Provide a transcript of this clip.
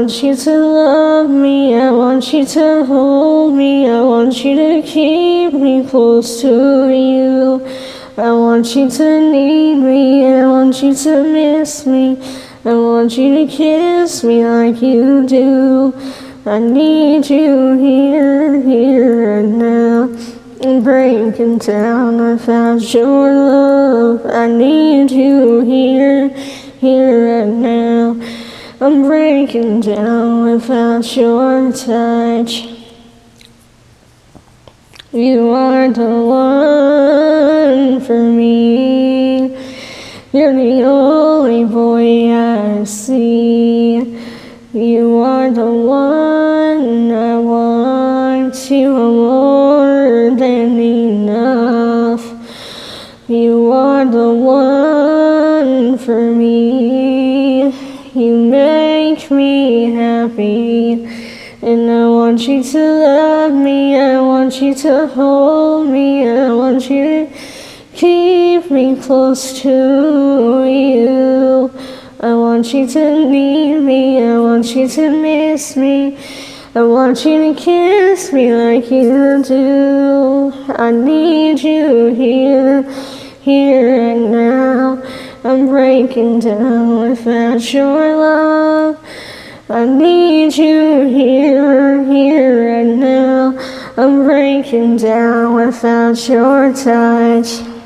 want you to love me, I want you to hold me, I want you to keep me close to you. I want you to need me, I want you to miss me, I want you to kiss me like you do. I need you here, here and now. Breaking down without your love. I need you here, here and now. I'm breaking down without your touch. You are the one for me. You're the only boy I see. You are the one I want. You are more than enough. You are the one for me. You make me happy. And I want you to love me. I want you to hold me. I want you to keep me close to you. I want you to need me. I want you to miss me. I want you to kiss me like you do. I need you here, here and now. I'm breaking down without your love. I need you here, here and now. I'm breaking down without your touch.